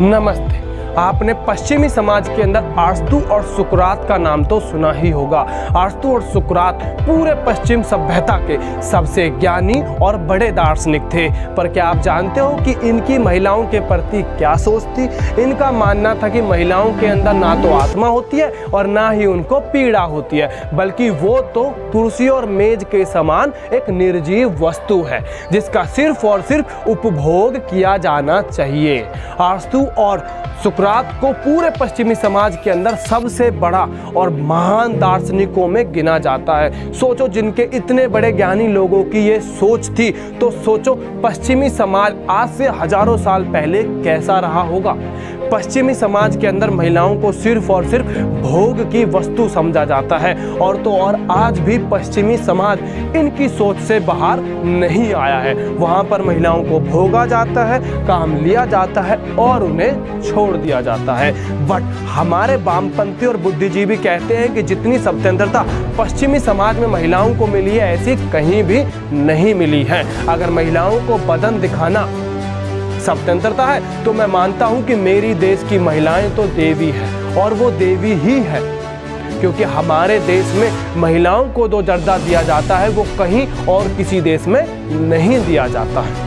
नमस्ते। आपने पश्चिमी समाज के अंदर आरस्तु और सुकरात का नाम तो सुना ही होगा। आरस्तु और सुकरात पूरे पश्चिम सभ्यता के सबसे ज्ञानी और बड़े दार्शनिक थे। पर क्या आप जानते हो कि इनकी महिलाओं के प्रति क्या सोच थी? इनका मानना था कि महिलाओं के अंदर ना तो आत्मा होती है और ना ही उनको पीड़ा होती है, बल्कि वो तो कुर्सी और मेज के समान एक निर्जीव वस्तु है, जिसका सिर्फ़ और सिर्फ़ उपभोग किया जाना चाहिए। आरस्तु और सुकरात को पूरे पश्चिमी समाज के अंदर सबसे बड़ा और महान दार्शनिकों में गिना जाता है। सोचो जिनके इतने बड़े ज्ञानी लोगों की ये सोच थी तो सोचो पश्चिमी समाज आज से हज़ारों साल पहले कैसा रहा होगा? पश्चिमी समाज के अंदर महिलाओं को सिर्फ़ और सिर्फ़ भोग की वस्तु समझा जाता है। और तो और आज भी पश्चिमी समाज इनकी सोच से बाहर नहीं आया है। वहाँ पर महिलाओं को भोगा जाता है, काम लिया जाता है और उन्हें छोड़ दिया जाता है। बट हमारे वामपंथी और बुद्धिजीवी कहते हैं कि जितनी स्वतंत्रता पश्चिमी समाज में महिलाओं को मिली है, ऐसी कहीं भी नहीं मिली है। अगर महिलाओं को बदन दिखाना स्वतंत्रता है तो मैं मानता हूँ कि मेरी देश की महिलाएँ तो देवी है, और वो देवी ही है। क्योंकि हमारे देश में महिलाओं को जो दर्जा दिया जाता है, वो कहीं और किसी देश में नहीं दिया जाता है।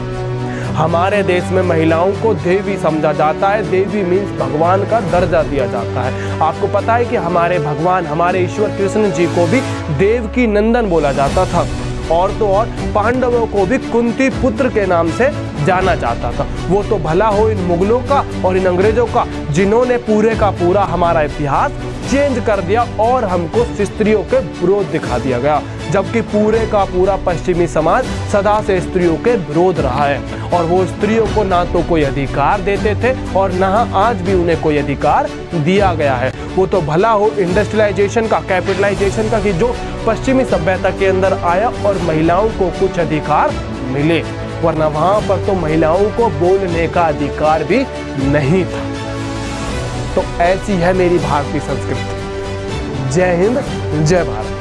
हमारे देश में महिलाओं को देवी समझा जाता है, देवी मीन्स भगवान का दर्जा दिया जाता है। आपको पता है कि हमारे भगवान, हमारे ईश्वर कृष्ण जी को भी देव की नंदन बोला जाता था, और तो और पांडवों को भी कुंती पुत्र के नाम से जाना जाता था। वो तो भला हो इन मुगलों का और इन अंग्रेज़ों का, जिन्होंने पूरे का पूरा हमारा इतिहास चेंज कर दिया और हमको स्त्रियों के विरोध दिखा दिया गया। जबकि पूरे का पूरा पश्चिमी समाज सदा से स्त्रियों के विरोध रहा है। और वो स्त्रियों को ना तो कोई अधिकार देते थे और ना आज भी उन्हें कोई अधिकार दिया गया है। वो तो भला हो इंडस्ट्रियलाइजेशन का कैपिटलाइजेशन का कि जो पश्चिमी सभ्यता के अंदर आया और महिलाओं को कुछ अधिकार मिले। वरना वहाँ पर तो महिलाओं को बोलने का अधिकार भी नहीं था। तो ऐसी है मेरी भारतीय संस्कृति। जय हिंद, जय भारत।